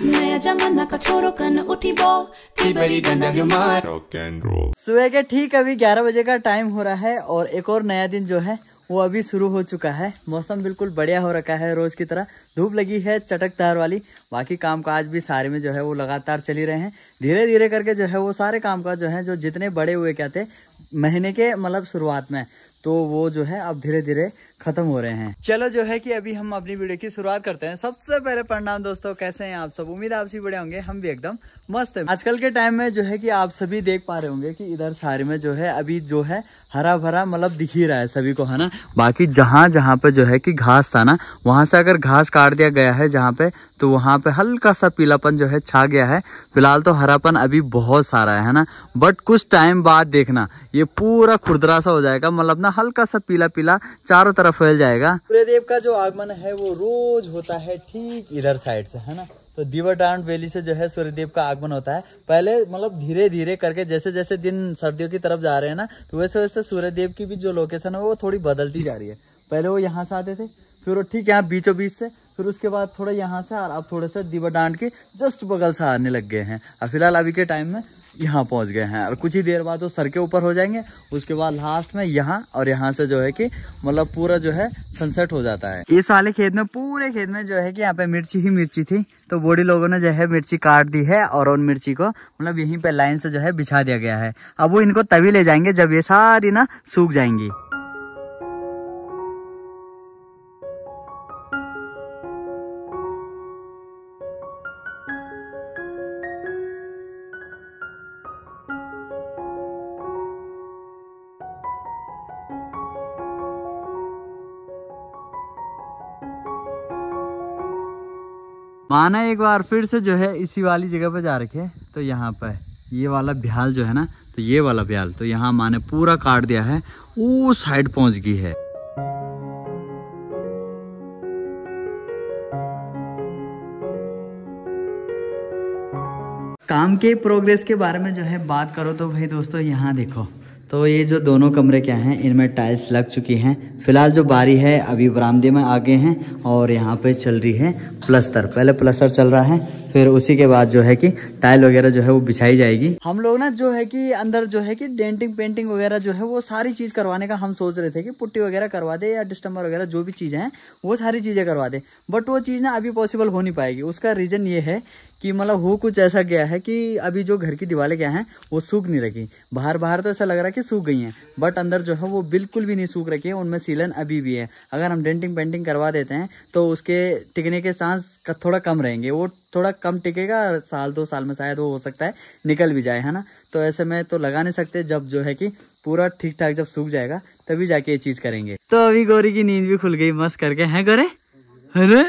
नया जमाना का छोरो कन उठी बोल डंडा मार. सुबह के ठीक अभी 11 बजे का टाइम हो रहा है और एक और नया दिन जो है वो अभी शुरू हो चुका है। मौसम बिल्कुल बढ़िया हो रखा है रोज की तरह। धूप लगी है चटकदार वाली। बाकी काम काज भी सारे में जो है वो लगातार चल ही रहे हैं। धीरे धीरे करके जो है वो सारे काम काज जो है जो जितने बड़े हुए क्या थे महीने के मतलब शुरुआत में। तो वो जो है अब धीरे धीरे खत्म हो रहे हैं। चलो जो है कि अभी हम अपनी वीडियो की शुरुआत करते हैं। सबसे पहले प्रणाम दोस्तों कैसे हैं आप सब? उम्मीद है आप सभी बड़े होंगे। हम भी एकदम मस्त है। आजकल के टाइम में जो है कि आप सभी देख पा रहे होंगे कि इधर सारे में जो है अभी जो है हरा भरा मतलब दिख ही रहा है सभी को है ना? बाकी जहाँ जहाँ पे जो है कि घास था ना वहाँ से अगर घास काट दिया गया है जहाँ पे तो वहाँ पे हल्का सा पीलापन जो है छा गया है। फ़िलहाल तो हरापन अभी बहुत सारा है, है ना? बट कुछ टाइम बाद देखना ये पूरा खुरदरा सा हो जाएगा। मतलब ना हल्का सा पीला पीला चारों तरफ़ फैल जाएगा। सूर्यदेव का जो आगमन है, वो रोज होता है ठीक इधर साइड से, है ना? तो दीवाटांड वैली से जो है सूर्यदेव का आगमन होता है। पहले मतलब धीरे धीरे करके जैसे जैसे दिन सर्दियों की तरफ़ जा रहे हैं ना तो वैसे वैसे सूर्यदेव की भी जो लोकेशन है, वो थोड़ी बदलती जा रही है। पहले वो यहाँ से आते थे, फिर वो ठीक यहाँ बीचों बीच से, फिर उसके बाद थोड़ा यहाँ से और अब थोड़े से दीवा डांड के जस्ट बगल से आने लग गए हैं। और फ़िलहाल अभी के टाइम में यहाँ पहुँच गए हैं। और कुछ ही देर बाद वो सर के ऊपर हो जाएँगे, उसके बाद लास्ट में यहाँ और यहाँ से जो है कि मतलब पूरा जो है सनसेट हो जाता है। इस वाले खेत में, पूरे खेत में जो है कि यहाँ पे मिर्ची ही मिर्ची थी तो बूढ़ी लोगों ने जो है मिर्ची काट दी है और उन मिर्ची को मतलब यहीं पे लाइन से जो है बिछा दिया गया है। अब वो इनको तभी ले जाएँगे जब ये सारी ना सूख जाएँगी। माना एक बार फिर से जो है इसी वाली जगह पर जा रखे तो यहाँ पर ये वाला ब्याल जो है ना तो ये वाला ब्याल तो यहाँ माँ ने पूरा काट दिया है, वो साइड पहुँच गई है। काम के प्रोग्रेस के बारे में जो है बात करो तो भाई दोस्तों, यहाँ देखो। तो ये जो दोनों कमरे क्या हैं, इनमें टाइल्स लग चुकी हैं। फ़िलहाल जो बारी है, अभी बरामदे में आगे हैं और यहाँ पे चल रही है प्लस्तर। पहले प्लस्तर चल रहा है, फिर उसी के बाद जो है कि टाइल वगैरह जो है वो बिछाई जाएगी। हम लोग ना जो है कि अंदर जो है कि डेंटिंग, पेंटिंग वगैरह जो है वो सारी चीज़ करवाने का हम सोच रहे थे कि पुट्टी वगैरह करवा दे या डिस्टम्बर वगैरह जो भी चीज़ें हैं, वो सारी चीज़ें करवा दे। बट वो चीज़ ना अभी पॉसिबल हो नहीं पाएगी। उसका रीजन ये है कि मतलब हो कुछ ऐसा गया है कि अभी जो घर की दीवारें क्या हैं, वो सूख नहीं रखी। बाहर बाहर तो ऐसा लग रहा है कि सूख गई हैं बट अंदर जो है वो बिल्कुल भी नहीं सूख रखी है, उनमें सीलन अभी भी है। अगर हम डेंटिंग पेंटिंग करवा देते हैं तो उसके टिकने के चांस थोड़ा कम रहेंगे। वो थोड़ा कम टिकेगा, साल, दो साल में शायद वो हो सकता है, निकल भी जाए, है ना? तो ऐसे में तो लगा नहीं सकते जब जो है कि पूरा ठीक ठाक जब सूख जाएगा, तभी जाके ये चीज़ करेंगे। तो अभी गौरी की नींद भी खुल गई, मस्त करके, है गोरे? अरे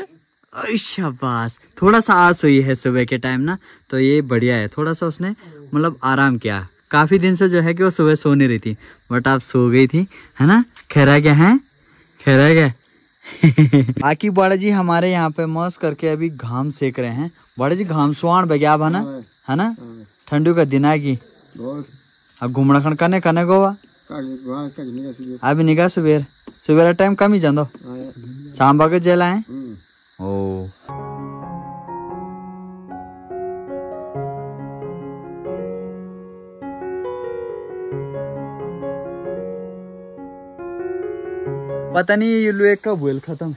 शाबाश। थोड़ा सा आस हुई है सुबह के टाइम ना तो ये बढ़िया है। थोड़ा सा उसने मतलब आराम किया। काफ़ी दिन से जो है कि वो सुबह सो नहीं रही थी बट आप सो गई थी है ना? खैरा क्या है? खैरा क्या बाकी बड़े जी हमारे यहाँ पे मस्त करके अभी घाम सेक रहे हैं। बड़े जी घाम सुहान बग्या है ना? है। ना? ठंडू का दिन आएगी। अब घूमना खन कने कने गोवा अभी निकाह सुबेर। सुबेरा टाइम कम ही जानो शाम बागे जेला है। ओ। पता नहीं ये लोग कब हुए खत्म।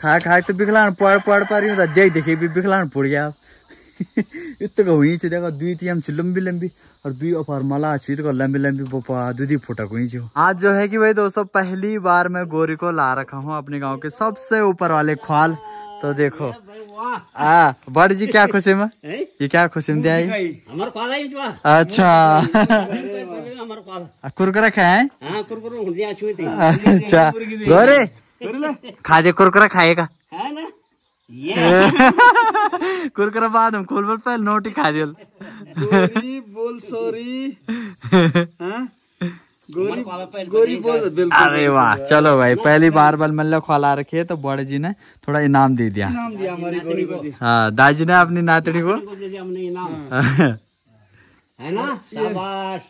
खा खा तो बिखलान पड़ पड़ पा रही हूँ देख देखे भी बिखलान पुड़ गया। का हुई देखो दुई थी हम लंबी लंबी और दुई अपार मला अच्छी तो लंबी लंबी पोपा दूधी फुटक हुई छो आज जो है कि भाई दोस्तों पहली बार मैं गोरी को ला रखा हूँ अपने गाँव के सबसे ऊपर वाले ख्वाल। तो देखो। आ बड़ जी क्या खुशी में? ये क्या खुशी में दिया अच्छा। कुरकुरा खाए अच्छा। गोरे खा दे कुरकुरा खाएगा। कुरकुरा बाद हम खोल बोल पहले नोट ही खा दियल बोल सॉरी गोरी गोरी बोल अरे वाह चलो भाई पहली बार बल मल्ल खिला रखी है तो बड़े जी ने थोड़ा इनाम दे दिया। नाम दिया हमारी गोरी को। हाँ दाजी ने अपनी नातड़ी को? है। ना? शाबाश।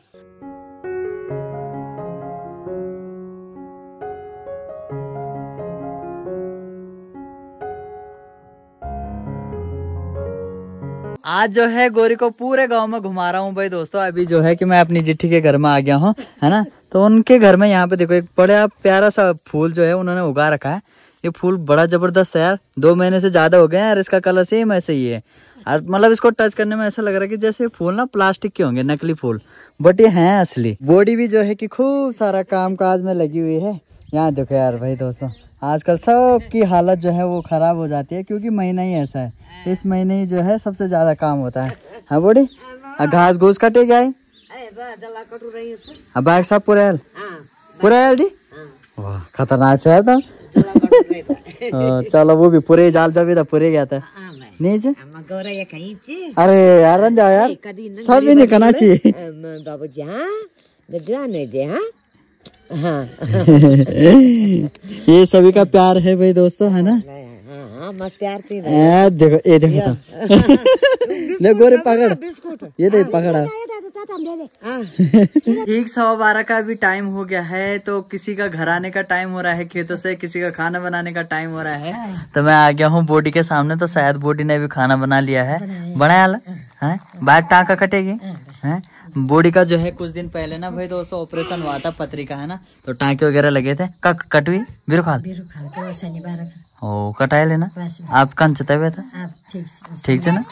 आज जो है गोरी को पूरे गाँव में घुमा रहा हूँ भाई दोस्तों। अभी जो है कि मैं अपनी जिट्ठी के घर में आ गया हूँ, है ना? तो उनके घर में यहाँ पे देखो, एक बड़ा प्यारा सा फूल जो है उन्होंने उगा रखा है। ये फूल बड़ा ज़बरदस्त है यार। दो महीने से ज़्यादा हो गए यार इसका कलर सेम ऐसे ही है। और मतलब इसको टच करने में ऐसा लग रहा है कि जैसे फूल ना प्लास्टिक के होंगे, नकली फूल। बट ये हैं असली। बॉडी भी जो है कि खूब सारा काम काज में लगी हुई है। यहाँ देखो यार भाई दोस्तों आजकल सबकी हालत जो है वो खराब हो जाती है क्योंकि महीना ही ऐसा है। इस महीने ही जो है सबसे ज़्यादा काम होता है। हाँ बॉडी घास घूस कटे गए अब सब पूरे हल पूरे हल दी वाह खतरनाक है तो हाँ, चलो वो भी पूरे जाल जब पूरे गया था। नहीं जी अरे यार यार। सब ही? नहीं करना ये सभी का प्यार है भाई दोस्तों है ना? ए, देखो ये देखो तो। ले गोरे पकड़। ये देख पकड़ा। ठीक सवा बारह का भी टाइम हो गया है तो किसी का घर आने का टाइम हो रहा है खेतों से किसी का खाना बनाने का टाइम हो रहा है तो मैं आ गया हूँ बोटी के सामने तो शायद बोटी ने भी खाना बना लिया है। बनाया ला है। बैग टाँका कटेगी? है? बॉडी का जो है कुछ दिन पहले ना भाई दोस्तों ऑपरेशन हुआ था पथरी का है ना? तो टाँके वगैरह लगे थे। कट कटवी? बिरु खाल ओ कटाए लेना आप कौन से तबियत है? ठीक से ना?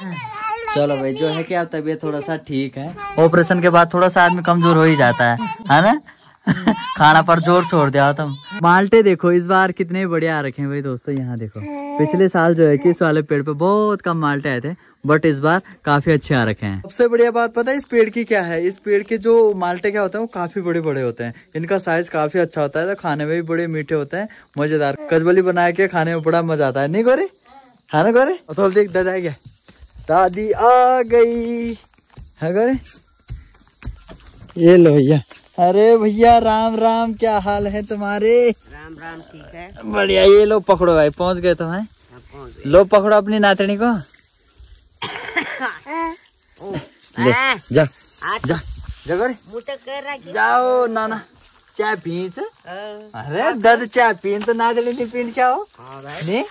चलो भाई जो है कि आप तबीयत थोड़ा सा ठीक है। ऑपरेशन के बाद थोड़ा सा आदमी कमज़ोर हो ही जाता है है ना? खाना पर ज़ोर छोड़ दिया तुम। माल्टे देखो इस बार कितने बढ़िया रखे हैं भाई दोस्तों यहाँ देखो। पिछले साल जो है कि इस वाले पेड़ पे बहुत कम माल्टे आए थे बट इस बार काफ़ी अच्छे आ रखे हैं। सबसे बढ़िया बात पता है इस पेड़ की क्या है? इस पेड़ के जो माल्टे क्या होते हैं वो काफ़ी बड़े बड़े होते हैं। इनका साइज़ काफ़ी अच्छा होता है तो खाने में भी बड़े मीठे होते हैं मज़ेदार। कजबली बना के खाने में बड़ा मज़ा आता है। नहीं गोरे? खाना गोरे? तो देख दादा क्या दादी आ गई। है गोरे? ये लो भैया। अरे भैया राम राम क्या हाल है तुम्हारे? राम राम ठीक है। बढ़िया ये लो पकड़ो भाई पहुँच गए तो है। लो पकड़ो अपनी नातनी को। ले जा जा जा कर। जाओ नाना चाय पीच अरे दद चाय पीन तो नादली नहीं पीन चाहो। नहीं?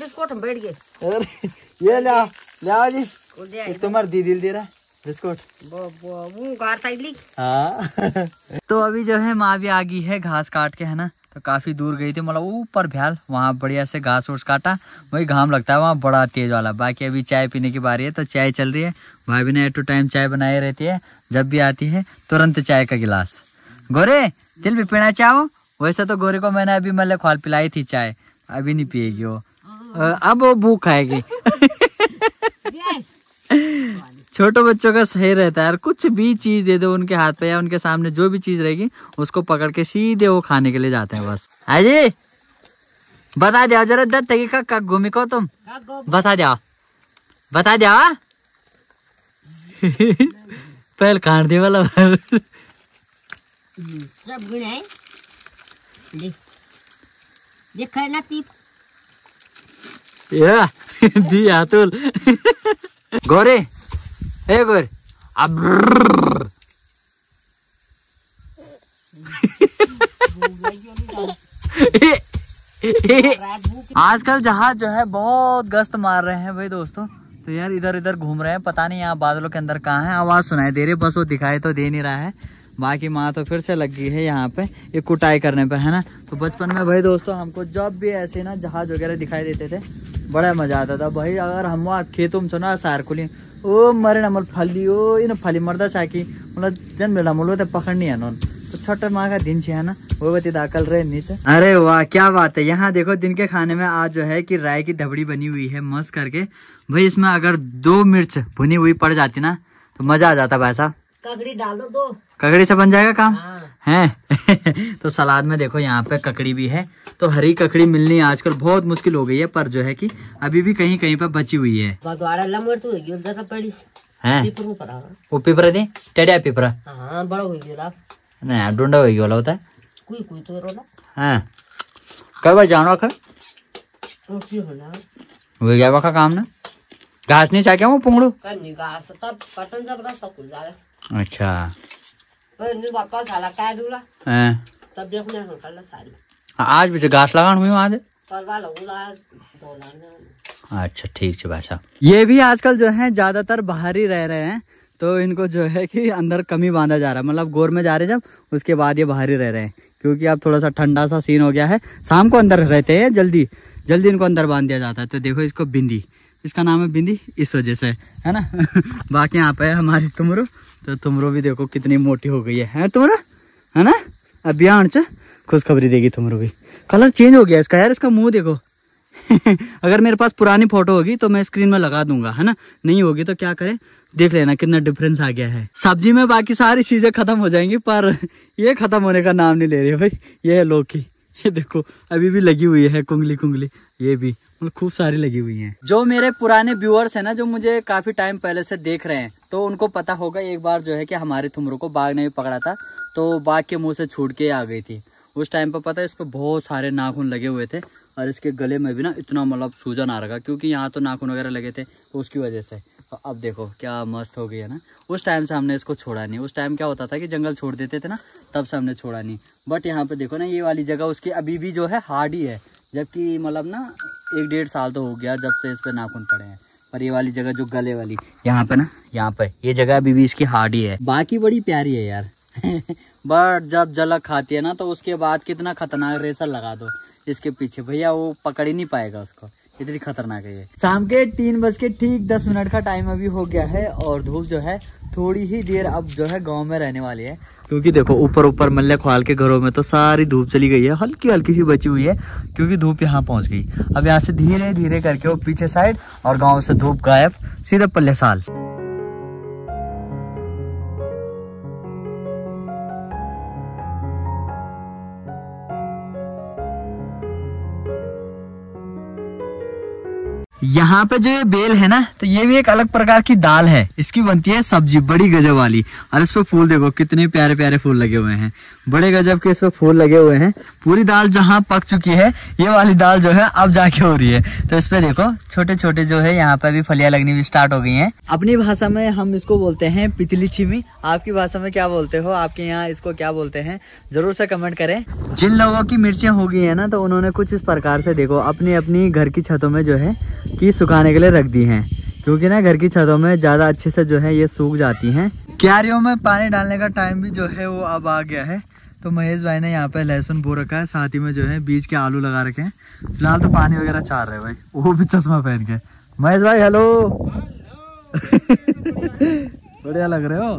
बिस्कुट बैठ गए। ये ले आओ ले जी। तुम्हारे दीदी दे रहा है। बिस्कुट। हाँ। तो अभी जो है माँ भी आ गई है घास काट के, है ना? तो काफ़ी दूर गई थी मतलब ऊपर भ्याल, वहाँ बढ़िया से घास उस काटा। वही घाम लगता है, वहाँ बड़ा तेज वाला। बाकी अभी चाय पीने की बारी है तो चाय चल रही है। भाभी ने टू टाइम चाय बनाई रहती है, जब भी आती है, तुरंत चाय का गिलास। गोरे, दिल भी पीना चाहो? वैसे तो गोरे को मैंने अभी मतलब ख्वाल पिलाई थी चाय, अभी नहीं पिएगी वो। अब वो भूख खाएगी छोटे बच्चों का सही रहता है। यार कुछ भी चीज़ दे दो उनके हाथ पे या उनके सामने जो भी चीज़ रहेगी उसको पकड़ के सीधे वो खाने के लिए जाते हैं बस। अजय बता दो जरा दस तरीका का घूमी को तुम। बता दो बता दो पहले काट दे वाला सब गुण है। देख। देख ना ती या दी अतुल गोरे। अब आजकल जहाज़ जो है बहुत गश्त मार रहे हैं भाई दोस्तों। तो यार इधर इधर घूम रहे हैं। पता नहीं यहाँ बादलों के अंदर कहाँ है। आवाज़ सुनाई दे रही है। बस वो दिखाई तो दे नहीं रहा है। बाकी माँ तो फिर से लग गई है यहाँ पे। ये कुटाई करने पे, है ना? तो बचपन में भाई दोस्तों हमको जब भी ऐसे ना जहाज़ वगैरह दिखाई देते थे, बड़ा मज़ा आता था। भाई अगर हम वहाँ खेतों में ना सार खुली ओ, मरे मल फली, ओ इन फली मर्दा चाकी। मतलब जन बेला मुलो तो पकड़नी है नोन तो छोटे माँ का दिन है ना, वो बती दाखल रहे नीचे। अरे वाह, क्या बात है। यहाँ देखो, दिन के खाने में आज जो है कि राय की धबड़ी बनी हुई है, मस्त करके। भाई, इसमें अगर दो मिर्च भुनी हुई पड़ जाती ना तो मज़ा आ जाता भाई साहब। ककड़ी डालो दो ककड़ी से बन जाएगा काम? हाँ। है? तो सलाद में देखो यहाँ पे ककड़ी भी है। तो हरी ककड़ी मिलनी आजकल बहुत मुश्किल हो गई है पर जो है कि अभी भी कहीं कहीं पर बची हुई है। तो हैं वो पिपरा दी टेढ़िया पिपरा। हाँ बड़ा हो गया नहीं डूंडा हो होता है। कोई कोई तो रोला हाँ? कब जानो आखिर? तो हो गया काम ना? घास नहीं चाहे वो पुंगड़ू? घास तब पटन जब पर दूला हाँ। आज भी तो घास लगान हुई आज? अच्छा ठीक है भाई साहब। ये भी आजकल जो है ज़्यादातर बाहर ही रह रहे हैं तो इनको जो है कि अंदर कमी बांधा जा रहा है। मतलब गोर में जा रहे जब उसके बाद ये बाहर ही रह रहे हैं। क्योंकि अब थोड़ा सा ठंडा सा सीन हो गया है। शाम को अंदर रहते हैं जल्दी। जल्दी इनको अंदर बाँध दिया जाता है। तो देखो इसको बिंदी। इसका नाम है बिंदी इस वजह से है ना? बाकी यहाँ पे हमारी तुमरो। तो तुमरो भी देखो कितनी मोटी हो गई है, है तुमरो है ना? अभियान च। खुशखबरी देगी तुमरो भी। कलर चेंज हो गया इसका यार इसका मुँह देखो। अगर मेरे पास पुरानी फ़ोटो होगी तो मैं स्क्रीन में लगा दूँगा है ना? नहीं होगी तो क्या करें? देख लेना कितना डिफरेंस आ गया है। सब्ज़ी में बाकी सारी चीज़ें खत्म हो जाएँगी पर ये खत्म होने का नाम नहीं ले रही भाई। ये है लौकी ये देखो अभी भी लगी हुई है कुंगली कुंगली ये भी। खूब सारी लगी हुई हैं। जो मेरे पुराने व्यूअर्स हैं ना, जो मुझे काफ़ी टाइम पहले से देख रहे हैं तो उनको पता होगा एक बार जो है कि हमारे तुमरों को बाघ ने भी पकड़ा था तो बाघ के मुँह से छूट के आ गई थी। उस टाइम पर पता है, इस पर बहुत सारे नाखून लगे हुए थे, और इसके गले में भी ना इतना मतलब सूजन आ रहा क्योंकि यहाँ तो नाखून वगैरह लगे थे तो उसकी वजह से। अब देखो, क्या मस्त हो गई है ना। उस टाइम से हमने इसको छोड़ा नहीं। उस टाइम क्या होता था कि जंगल छोड़ देते थे ना, तब से हमने छोड़ा नहीं। बट यहाँ पे देखो ना, ये वाली जगह उसकी अभी भी जो है हार्ड ही है, जबकि मतलब ना एक डेढ़ साल तो हो गया जब से इस पे नाखून पड़े हैं। पर ये वाली जगह जो गले वाली, यहाँ पे ना, यहाँ पे, ये जगह अभी भी इसकी हार्ड ही है। बाकी बड़ी प्यारी है यार। बट जब जलक खाती है ना तो उसके बाद कितना खतरनाक रेसर लगा दो इसके पीछे। भैया, वो पकड़ ही नहीं पाएगा उसको। इतनी खतरनाक है ये। शाम के तीन बज के ठीक दस मिनट का टाइम अभी हो गया है और धूप जो है, थोड़ी ही देर अब जो है गाँव में रहने वाली है। क्योंकि देखो ऊपर ऊपर मल्ले ख्वाल के घरों में तो सारी धूप चली गई है हल्की हल्की सी बची हुई है, क्योंकि धूप यहाँ पहुँच गई। अब यहाँ से धीरे धीरे करके वो पीछे साइड और गाँव से धूप गायब, सीधे पल्ले साल यहाँ पे जो ये बेल है ना तो ये भी एक अलग प्रकार की दाल है। इसकी बनती है सब्ज़ी, बड़ी गजब वाली। और इस पे फूल देखो, कितने प्यारे प्यारे फूल लगे हुए हैं। बड़े गजब के इस पे फूल लगे हुए हैं। पूरी दाल जहाँ पक चुकी है, ये वाली दाल जो है अब जाके हो रही है। तो इस पे देखो छोटे छोटे जो है यहाँ पे भी फलियाँ लगनी भी स्टार्ट हो गई हैं। अपनी भाषा में हम इसको बोलते हैं पितली छिमी। आपकी भाषा में क्या बोलते हो? आपके यहाँ इसको क्या बोलते हैं? ज़रूर से कमेंट करें। जिन लोगों की मिर्चियाँ हो गई है ना तो उन्होंने कुछ इस प्रकार से देखो अपनी अपनी घर की छतों में जो है, की सुखाने के लिए रख दी है। क्योंकि ना, घर की छतों में ज़्यादा अच्छे से जो है ये सूख जाती हैं। क्यारियों में पानी डालने का टाइम भी जो है वो अब आ गया है। तो महेश भाई ने यहाँ पे लहसुन बो रखा है, साथ ही में जो है बीज के आलू लगा रखे हैं। फ़िलहाल तो पानी वगैरह चार रहे भाई, वो भी चश्मा पहन के। महेश भाई हेलो बढ़िया लग रहे हो।